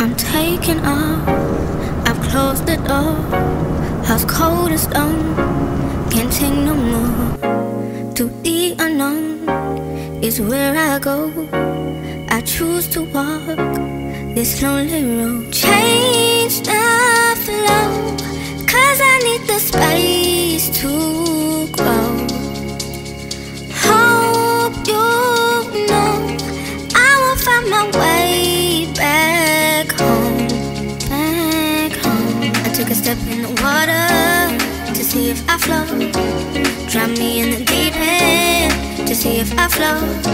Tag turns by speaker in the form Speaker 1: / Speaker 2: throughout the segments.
Speaker 1: I'm taking off. I've closed the door. House cold as stone. Can't take no more. To the unknown is where I go. I choose to walk this lonely road. Change the flow. Cause I need the space step in the water to see if I float. Drown me in the deep end to see if I float.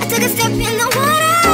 Speaker 1: I took a step in the water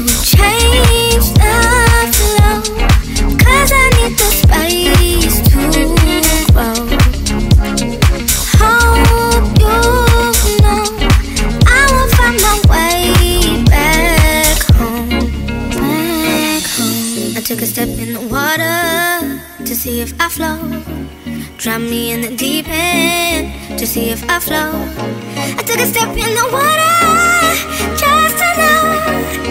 Speaker 1: water to see if I float. Drown me in the deep end to see if I float. I took a step in the water just to know.